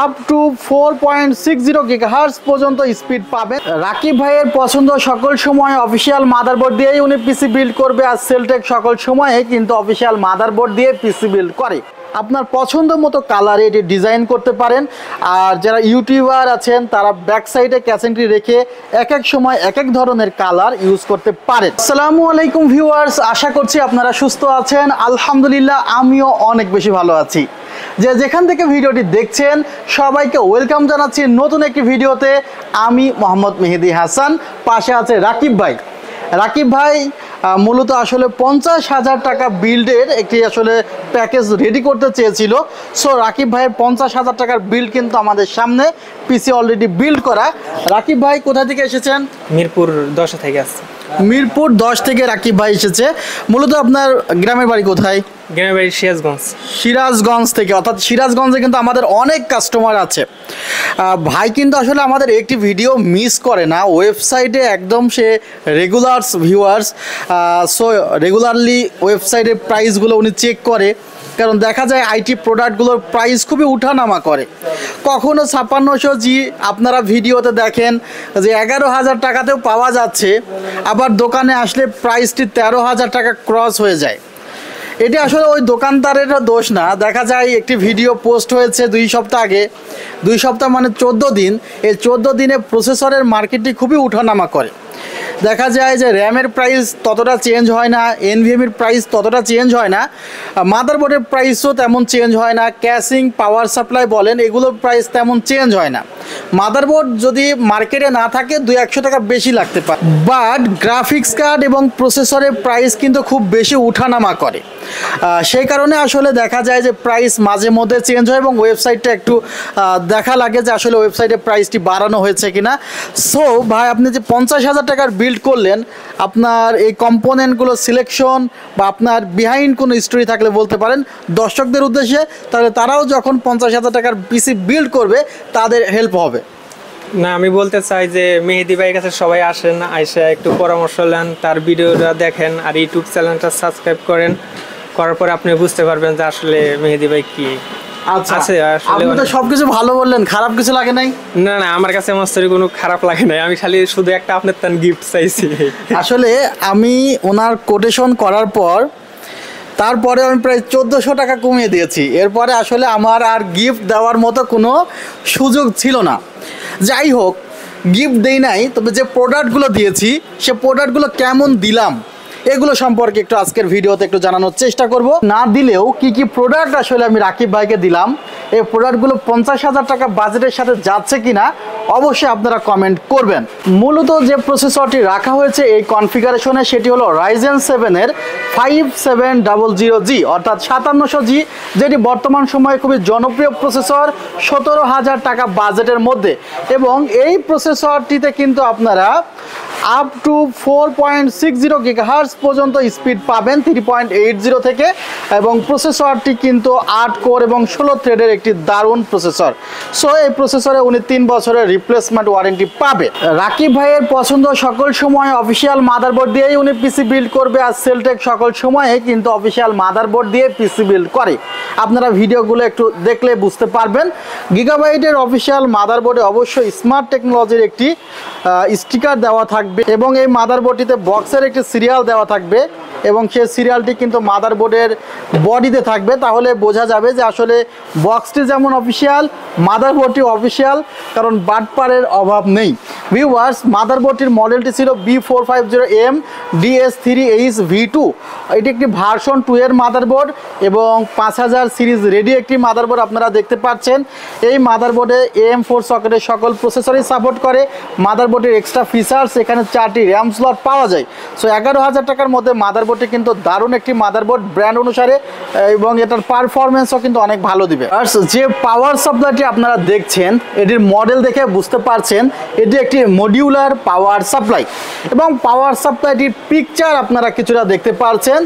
Up to four point six zero gigahertz পর্যন্ত speed পাবেন। রাকিব ভাইয়ের পছন্দ সকল সময় অফিসিয়াল মাদারবোর্ড দিয়েই উনি পিসি বিল্ড করবে আর সেলটেক সকল সময়ে কিন্তু অফিসিয়াল মাদারবোর্ড দিয়ে পিসি বিল্ড করে। আপনার পছন্দ মতো কালারে এটি ডিজাইন করতে পারেন। আর যারা ইউটিউবার আছেন, তারা ব্যাক সাইডে ক্যাসেন্ট্রি রেখে এক এক সময় এক এক ধরনের কালার ইউজ করতে পারেন। আসসালামু আলাইকুম ভিউয়ার্স আশা করছি আপনারা সুস্থ আছেন। আলহামদুলিল্লাহ, আমিও অনেক বেশি ভালো আছি। যে যেখান থেকে ভিডিওটি দেখছেন, সবাইকে ওয়েলকাম জানাচ্ছি নতুন একটি ভিডিওতে। আমি মোহাম্মদ মেহেদি হাসান, পাশে আছে রাকিব ভাই। রাকিব ভাই মূলত আসলে পঞ্চাশ হাজার টাকা বিল্ডের একটি আসলে প্যাকেজ রেডি করতে চেয়েছিল। সো রাকিব ভাইয়ের পঞ্চাশ হাজার টাকার বিল্ড কিন্তু আমাদের সামনে পিসি অলরেডি বিল্ড করা। রাকিব ভাই, কোথা থেকে এসেছেন? মিরপুর দশা থেকে আসছে। মিরপুর দশ থেকে রাকিব ভাই এসেছে। মূলত আপনার গ্রামের বাড়ি কোথায়? গ্রামের বাড়ি সিরাজগঞ্জ। সিরাজগঞ্জ থেকে। অর্থাৎ সিরাজগঞ্জে কিন্তু আমাদের অনেক কাস্টমার আছে। ভাই কিন্তু আসলে আমাদের একটি ভিডিও মিস করে না। ওয়েবসাইটে একদম সে রেগুলার্স ভিউয়ার্স সো রেগুলারলি ওয়েবসাইটের প্রাইসগুলো উনি চেক করে। কারণ দেখা যায় আইটি প্রোডাক্টগুলোর প্রাইস খুবই উঠানামা করে। কখনো ছাপান্নশো জি আপনারা ভিডিওতে দেখেন যে এগারো হাজার টাকাতেও পাওয়া যাচ্ছে, আবার দোকানে আসলে প্রাইসটি তেরো হাজার টাকা ক্রস হয়ে যায়। এটি আসলে ওই দোকানদারের দোষ না। দেখা যায় একটি ভিডিও পোস্ট হয়েছে দুই সপ্তাহ আগে। দুই সপ্তাহ মানে চোদ্দ দিন। এই চোদ্দ দিনে প্রসেসরের মার্কেটটি খুবই উঠানামা করে। দেখা যায় যে র্যামের প্রাইস ততটা চেঞ্জ হয় না, এনভিএমের প্রাইস ততটা চেঞ্জ হয় না। মাদারবোর্ডের প্রাইসও তেমন চেঞ্জ হয় না। ক্যাশিং, পাওয়ার সাপ্লাই বলেন, এগুলোর প্রাইস তেমন চেঞ্জ হয় না। মাদারবোর্ড যদি মার্কেটে না থাকে, দুই একশো টাকা বেশি লাগতে পারে। বাট গ্রাফিক্স কার্ড এবং প্রসেসরের প্রাইস কিন্তু খুব বেশি উঠানামা করে। সেই কারণে আসলে দেখা যায় যে প্রাইস মাঝে মধ্যে চেঞ্জ হয় এবং ওয়েবসাইটটা একটু দেখা লাগে যে আসলে ওয়েবসাইটে প্রাইসটি বাড়ানো হয়েছে কিনা। সো ভাই, আপনি যে পঞ্চাশ হাজার টাকার বিল্ড করলেন, আপনার এই কম্পোনেন্টগুলো সিলেকশন বা আপনার বিহাইন্ড কোনো স্টোরি থাকলে বলতে পারেন। দর্শকদের উদ্দেশ্যে, তাহলে তারাও যখন পঞ্চাশ হাজার টাকার পিসি বিল্ড করবে, তাদের হেল্প হবে। না, আমি বলতে চাই যে মেহেদি ভাইয়ের কাছে সবাই আসেন, আইসা একটু পরামর্শ নেন, তার ভিডিওটা দেখেন, আর ইউটিউব চ্যানেলটা সাবস্ক্রাইব করেন। করার পরে আপনি বুঝতে পারবেন যে আসলে মেহেদি ভাই কি আচ্ছা আপনি তো সবকিছু ভালো বললেন খারাপ কিছু লাগে নাই? না না আমার কাছে মাস্টারি কোনো খারাপ লাগে নাই। আমি খালি শুধু একটা আপনার তান গিফট চাইছি। আসলে আমি ওনার কোটেশন করার পর তারপরে আমি প্রায় চোদ্দোশো টাকা কমিয়ে দিয়েছি। এরপরে আসলে আমার আর গিফট দেওয়ার মতো কোনো সুযোগ ছিল না। যাই হোক গিফট দেই নাই তবে যে প্রোডাক্টগুলো দিয়েছি সে প্রোডাক্টগুলো কেমন দিলাম এগুলো সম্পর্কে একটু আজকের ভিডিওতে একটু জানানোর চেষ্টা করব। না দিলেও কি কি প্রোডাক্ট আসলে আমি রাকিব ভাইকে দিলাম, এই প্রোডাক্টগুলো পঞ্চাশ হাজার টাকা বাজেটের সাথে যাচ্ছে কিনা অবশ্যই আপনারা কমেন্ট করবেন। মূলত যে প্রসেসরটি রাখা হয়েছে এই কনফিগারেশনে সেটি হলো রাইজেন সেভেনের five seven double zero G অর্থাৎ সাতান্নশো জি যেটি বর্তমান সময়ে খুবই জনপ্রিয় প্রসেসর সতেরো হাজার টাকা বাজেটের মধ্যে। এবং এই প্রসেসরটিতে কিন্তু আপনারা up to four point six zero gigahertz পর্যন্ত স্পিড পাবেন থ্রি পয়েন্ট এইট জিরো থেকে। এবং প্রসেসরটি কিন্তু আট কোর এবং ষোলো থ্রেডের একটি দারুণ প্রসেসর সো এই প্রসেসরে উনি তিন বছরের রিপ্লেসমেন্ট ওয়ারেন্টি পাবে। রাকিব ভাইয়ের পছন্দ সকল সময় অফিসিয়াল মাদারবোর্ড দিয়েই উনি পিসি বিল্ড করবে আর সেলটেক সকল সময়ে কিন্তু অফিসিয়াল মাদারবোর্ড দিয়ে পিসি বিল্ড করে। আপনারা ভিডিওগুলো একটু দেখলে বুঝতে পারবেন। গিগাবাইটের অফিসিয়াল মাদারবোর্ডে অবশ্যই স্মার্ট টেকনোলজির একটি স্টিকার দেওয়া থাকবে। এবং এই মাদারবোর্ডটিতে বক্সের একটি সিরিয়াল দেওয়া থাকবে এবং সেই সিরিয়ালটি কিন্তু মাদারবোর্ডের বডিতে থাকবে, তাহলে বোঝা যাবে যে আসলে বক্সটি যেমন অফিসিয়াল মাদারবোর্ডটি অফিসিয়াল কারণ বাটপারের অভাব নেই। ভিউয়ার্স মাদারবোর্ডটির মডেলটি ছিল B four five zero M DS three H V two এটি একটি ভার্সন টু এর মাদারবোর্ড এবং পাঁচ হাজার সিরিজ রেডি একটি মাদারবোর্ড আপনারা দেখতে পাচ্ছেন। এই মাদারবোর্ডে এম ফোর সকেটের সকল প্রসেসরই সাপোর্ট করে। মাদারবোর্ডের এক্সট্রা ফিচার্স এখানে চারটি র্যাম স্লট পাওয়া যায়। সো এগারো হাজার টাকার মধ্যে মাদারবোর্ডটি কিন্তু দারুণ একটি মাদারবোর্ড ব্র্যান্ড অনুসারে এবং এটার পারফরমেন্সও কিন্তু অনেক ভালো দিবে। আর যে পাওয়ার সাপ্লাইটি আপনারা দেখছেন, এটির মডেল দেখে বুঝতে পারছেন, এটি একটি মডিউলার পাওয়ার সাপ্লাই এবং পাওয়ার সাপ্লাইটির পিকচার আপনারা কিছুটা দেখতে পারছেন।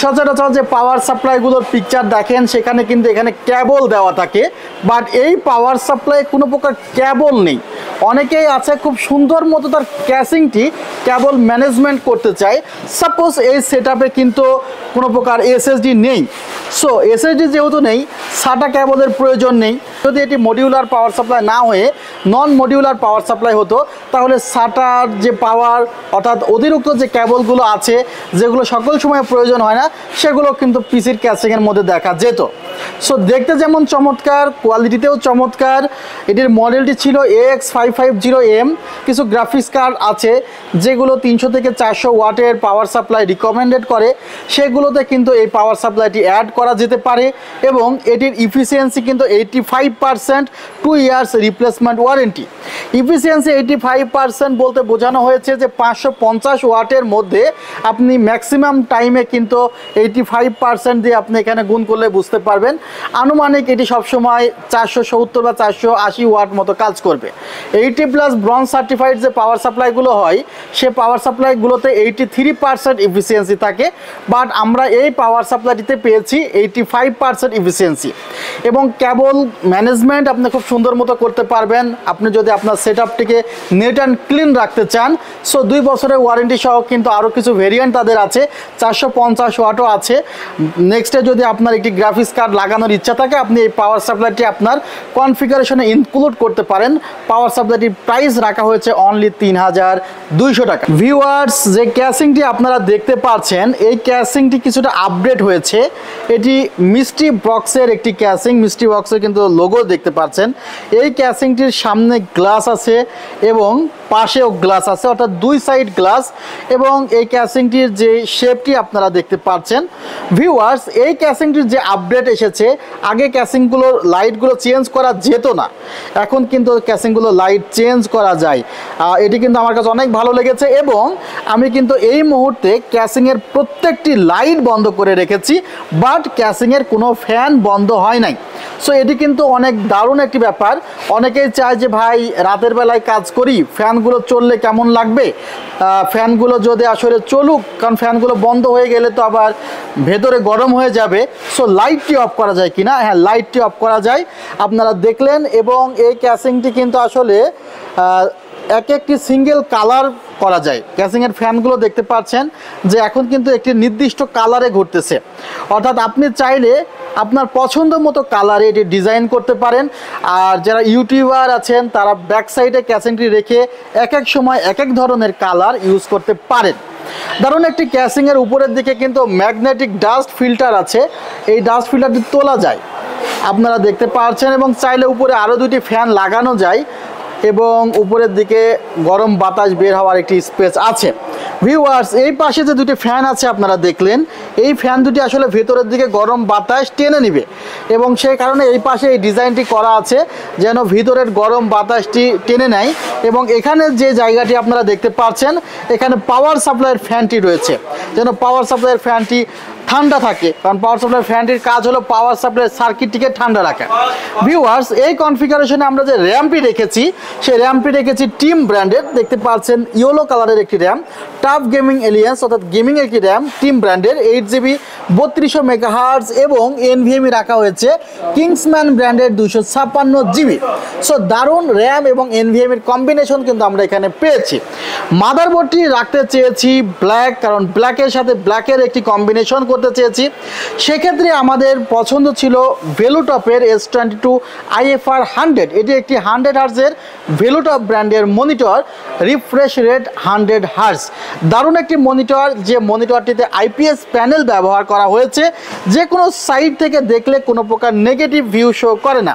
সচরাচর যে পাওয়ার সাপ্লাইগুলোর পিকচার দেখেন, সেখানে কিন্তু এখানে ক্যাবল দেওয়া থাকে। বাট এই পাওয়ার সাপ্লাই কোনো প্রকার ক্যাবল নেই। অনেকেই আছে খুব সুন্দর মতো তার ক্যাসিংটি কেবল ম্যানেজমেন্ট করতে চায়। সাপোজ এই সেট কিন্তু কোনো প্রকার এসএসডি নেই। সো এসএসডি যেহেতু নেই সাটা কেবলের প্রয়োজন নেই। যদি এটি মডিউলার পাওয়ার সাপ্লাই না হয়ে নন মডিউলার পাওয়ার সাপ্লাই হতো, তাহলে সাটার যে পাওয়ার অর্থাৎ অতিরিক্ত যে কেবলগুলো আছে, যেগুলো সকল সময় প্রয়োজন হয় না, সেগুলো কিন্তু পিসির ক্যাসিংয়ের মধ্যে দেখা যেত। সো দেখতে যেমন চমৎকার কোয়ালিটিতেও চমৎকার। এটির মডেলটি ছিল X five five zero M কিছু গ্রাফিক্স কার্ড আছে, যেগুলো তিনশো থেকে চারশো ওয়াটের পাওয়ার সাপ্লাই রিকমেন্ডেড করে। সেগুলোতে কিন্তু এই পাওয়ার সাপ্লাইটি অ্যাড করা যেতে পারে এবং এটির ইফিসিয়েন্সি কিন্তু eighty five percent two years replacement warranty efficiency eighty five percent বলতে বোঝানো হয়েছে যে পাঁচশো পঞ্চাশ ওয়াটের মধ্যে আপনি ম্যাক্সিমাম টাইমে কিন্তু এইটি ফাইভ পার্সেন্ট দিয়ে আপনি এখানে গুণ করলে বুঝতে পারবেন। আনুমানিক এটি সবসময় চারশো সত্তর বা চারশো আশি ওয়াট মতো কাজ করবে। এইটি প্লাস ব্রঞ্জ সার্টিফাইড যে পাওয়ার সাপ্লাইগুলো হয়, সে পাওয়ার সাপ্লাইগুলোতে এইটি থ্রি পার্সেন্ট ইফিসিয়েন্সি থাকে, বাট আমরা এই পাওয়ার সাপ্লাইটিতে পেয়েছি এইটি ফাইভ পার্সেন্ট ইফিসিয়েন্সি এবং কেবল ম্যানেজমেন্ট আপনি খুব সুন্দর মতো করতে পারবেন। আপনি যদি আপনার সেট আপটিকে নেট অ্যান্ড ক্লিন রাখতে চান, সো দুই বছরের ওয়ারেন্টি সহ কিন্তু আরও কিছু ভেরিয়েন্ট তাদের আছে, চারশো পঞ্চাশ ওয়াটও আছে। নেক্সটে যদি আপনার একটি গ্রাফিক্স কার্ড লাগানোর ইচ্ছা থাকে, আপনি এই পাওয়ার সাপ্লাইটি আপনার কনফিগারেশনে ইনক্লুড করতে পারেন। পাওয়ার সাপ্লাইটির প্রাইস রাখা হয়েছে অনলি তিন হাজার দুইশো টাকা। ভিউয়ার্স যে ক্যাসিংটি আপনারা দেখতে পাচ্ছেন, এই ক্যাসিংটি কিছুটা আপডেট হয়েছে। এটি মিষ্টি বক্সের একটি ক্যাসিং মিষ্টি বক্সের কিন্তু লোগো দেখতে পাচ্ছেন। এই ক্যাসিংটির সামনে গ্লাস আছে এবং পাশেও গ্লাস আছে, অর্থাৎ দুই সাইড গ্লাস এবং এই ক্যাসিংটির যে শেপটি আপনারা দেখতে পাচ্ছেন। ভিউয়ার্স, এই ক্যাসিংটির যে আপডেট এসেছে, আগে ক্যাসিংগুলোর লাইটগুলো চেঞ্জ করা যেত না। এখন কিন্তু ক্যাসিংগুলো লাইট চেঞ্জ করা যায়। এটি কিন্তু আমার কাছে অনেক ভালো লেগেছে এবং আমি কিন্তু এই মুহূর্তে ক্যাসিংয়ের প্রত্যেকটি লাইট বন্ধ করে রেখেছি, বাট ক্যাসিংয়ের কোনো ফ্যান বন্ধ হয় নাই। সো, এটি কিন্তু অনেক দারুণ একটি ব্যাপার। অনেকেই চায় যে, ভাই, রাতের বেলায় কাজ করি ফ্যানগুলো চললে কেমন লাগবে? ফ্যানগুলো যদি আসলে চলুক, কারণ ফ্যানগুলো বন্ধ হয়ে গেলে তো আবার ভেতরে গরম হয়ে যাবে। সো লাইটটি অফ করা যায় কি না হ্যাঁ লাইটটি অফ করা যায়। আপনারা দেখলেন এবং এই ক্যাসিংটি কিন্তু আসলে এক একটি সিঙ্গেল কালার করা যায়। ক্যাসিংয়ের ফ্যানগুলো দেখতে পাচ্ছেন যে এখন কিন্তু একটি নির্দিষ্ট কালারে ঘুরতেছে। অর্থাৎ আপনি চাইলে আপনার পছন্দ মতো কালারে এটি ডিজাইন করতে পারেন। আর যারা ইউটিউবার আছেন, তারা ব্যাক সাইডে ক্যাসিংটি রেখে এক এক সময় এক এক ধরনের কালার ইউজ করতে পারেন। দারুণ একটি ক্যাসিংয়ের উপরের দিকে কিন্তু ম্যাগনেটিক ডাস্ট ফিল্টার আছে। এই ডাস্ট ফিল্টারটি তোলা যায়। আপনারা দেখতে পাচ্ছেন এবং চাইলে উপরে আরও দুটি ফ্যান লাগানো যায়। এবং উপরের দিকে গরম বাতাস বের হওয়ার একটি স্পেস আছে। ভিউয়ার্স এই পাশে যে দুটি ফ্যান আছে আপনারা দেখলেন এই ফ্যান দুটি আসলে ভেতরের দিকে গরম বাতাস টেনে নিবে। এবং সেই কারণে এই পাশে এই ডিজাইনটি করা আছে যেন ভিতরের গরম বাতাসটি টেনে নেয়। এবং এখানে যে জায়গাটি আপনারা দেখতে পাচ্ছেন, এখানে পাওয়ার সাপ্লাইয়ের ফ্যানটি রয়েছে। যেন পাওয়ার সাপ্লাইয়ের ফ্যানটি ঠান্ডা থাকে। কারণ পাওয়ার সাপ্লাই ফ্যানটির কাজ হলো পাওয়ার সাপ্লাই সার্কিটটিকে ঠান্ডা রাখা। ভিউয়ার্স এই কনফিগারেশনে আমরা যে র্যাম্পটি রেখেছি, সেই র্যাম্পটি রেখেছি টিম ব্র্যান্ডের দেখতে পাচ্ছেন ইয়েলো কালারের একটি র্যাম টাফ গেমিং এলিয়েন্স অর্থাৎ গেমিং একটি র্যাম টিম ব্র্যান্ডের এইট জিবি, বত্রিশশো মেগাহার্জ এবং এনভিএমই রাখা হয়েছে কিংসম্যান ব্র্যান্ডের দুশো ছাপ্পান্ন জিবি। সো দারুণ র্যাম এবং এনভিএমের কম্বিনেশন কিন্তু আমরা এখানে পেয়েছি। মাদারবোর্ডটি রাখতে চেয়েছি ব্ল্যাক কারণ ব্ল্যাকের সাথে ব্ল্যাকের একটি কম্বিনেশন করতে চেয়েছি। সেক্ষেত্রে আমাদের পছন্দ ছিল ভেলুটপের S twenty two IFR hundred এটি একটি হান্ড্রেড হার্সের ভেলুটপ ব্র্যান্ডের monitor refresh rate hundred hertz দারুণ একটি মনিটর যে মনিটরটিতে আইপিএস প্যানেল ব্যবহার করা হয়েছে, যে কোনো সাইড থেকে দেখলে কোনো প্রকার নেগেটিভ ভিউ শো করে না।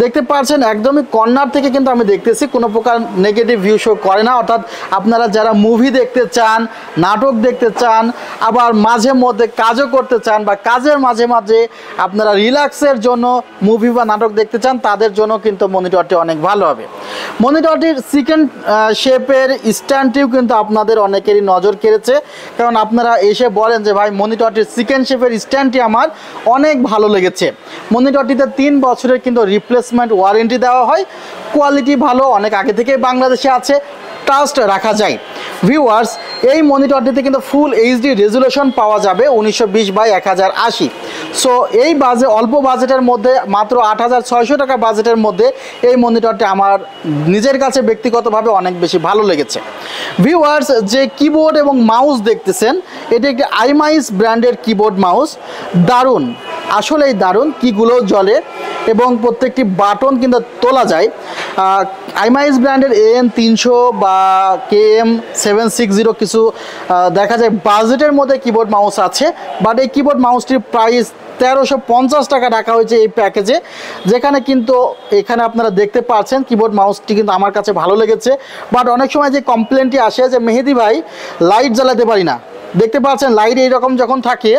দেখতে পাচ্ছেন একদমই কর্নার থেকে কিন্তু আমি দেখতেছি, কোনো প্রকার নেগেটিভ ভিউ শো করে না। অর্থাৎ আপনারা যারা মুভি দেখতে চান, নাটক দেখতে চান, আবার মাঝে মধ্যে কাজও করতে চান বা কাজের মাঝে মাঝে আপনারা রিল্যাক্সের জন্য মুভি বা নাটক দেখতে চান, তাদের জন্য কিন্তু মনিটরটি অনেক ভালো হবে। মনিটরটির সেকেন্ড শেপের স্ট্যান্ডটিও কিন্তু আপনাদের অনেকেরই নজর কেড়েছে। কারণ আপনারা এসে বলেন যে, ভাই মনিটরটির সেকেন্ড শেপের স্ট্যান্ডটি আমার অনেক ভালো লেগেছে। মনিটরটিতে তিন বছরের কিন্তু রিপ্লেসমেন্ট ওয়ারেন্টি দেওয়া হয়। কোয়ালিটি ভালো, অনেক আগে থেকেই বাংলাদেশে আছে। ট্রাস্ট রাখা যায়। ভিউয়ার্স এই মনিটরটিতে কিন্তু ফুল এইচডি রেজুলেশন পাওয়া যাবে উনিশশো বিশ বাই এক হাজার আশি। সো এই বাজে অল্প বাজেটের মধ্যে, মাত্র আট হাজার ছয়শো টাকা বাজেটের মধ্যে এই মনিটরটি আমার নিজের কাছে ব্যক্তিগতভাবে অনেক বেশি ভালো লেগেছে। ভিউয়ার্স যে কিবোর্ড এবং মাউস দেখতেছেন, এটি একটি আইমাইস ব্র্যান্ডের কিবোর্ড মাউস দারুণ! আসলেই দারুণ কিগুলো জ্বলে এবং প্রত্যেকটি বাটন কিন্তু তোলা যায়। আইমাইস ব্র্যান্ডের এন তিনশো বা K M seven six zero কিছু দেখা যায়। বাজেটের মধ্যে কিবোর্ড মাউস আছে বাট এই কিবোর্ড মাউসটির প্রাইস তেরোশো পঞ্চাশ টাকা রাখা হয়েছে এই প্যাকেজে যেখানে কিন্তু এখানে আপনারা দেখতে পাচ্ছেন কিবোর্ড মাউসটি কিন্তু আমার কাছে ভালো লেগেছে। বাট অনেক সময় যে কমপ্লেনটি আসে যে, মেহেদি ভাই লাইট জ্বালাতে পারি না। দেখতে পাচ্ছেন লাইট এইরকম যখন থাকে,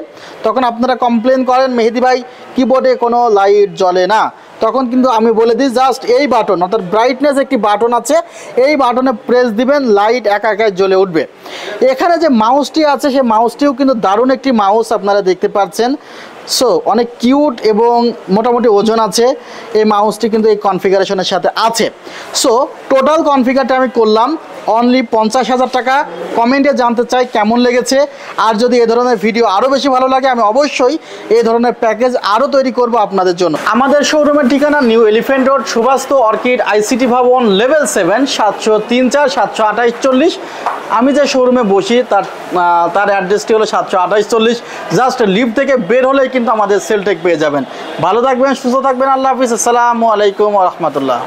তখন আপনারা কমপ্লেন করেন, মেহেদি ভাই কিবোর্ডে কোনো লাইট জ্বলে না। তখন কিন্তু আমি বলে দিই জাস্ট এই বাটন অর্থাৎ ব্রাইটনেস একটি বাটন আছে, এই বাটনে প্রেস দিবেন লাইট একা একা জ্বলে উঠবে। এখানে যে মাউসটি আছে, সেই মাউসটিও কিন্তু দারুণ একটি মাউস আপনারা দেখতে পাচ্ছেন। সো অনেক কিউট এবং মোটামুটি ওজন আছে। এই মাউসটি কিন্তু এই কনফিগারেশনের সাথে আছে। সো টোটাল কনফিগারটা আমি করলাম অনলি পঞ্চাশ হাজার টাকা। কমেন্টে জানতে চাই কেমন লেগেছে। আর যদি এ ধরনের ভিডিও আরও বেশি ভালো লাগে, আমি অবশ্যই এই ধরনের প্যাকেজ আরও তৈরি করব আপনাদের জন্য। আমাদের শোরুমের ঠিকানা new elephant road Subastu orchid ICT ভবন লেভেল সেভেন সাতশো তিন চার, সাতশো আঠাইশ চল্লিশ। আমি যে শোরুমে বসি, তার তার অ্যাড্রেসটি হলো সাতশো আঠাইশ চল্লিশ। জাস্ট লিফট থেকে বের হলেই কিন্তু আমাদের সেলটেক পেয়ে যাবেন। ভালো থাকবেন সুস্থ থাকবেন আল্লাহ হাফিজ। আসসালামু আলাইকুম রহমতুল্লাহ।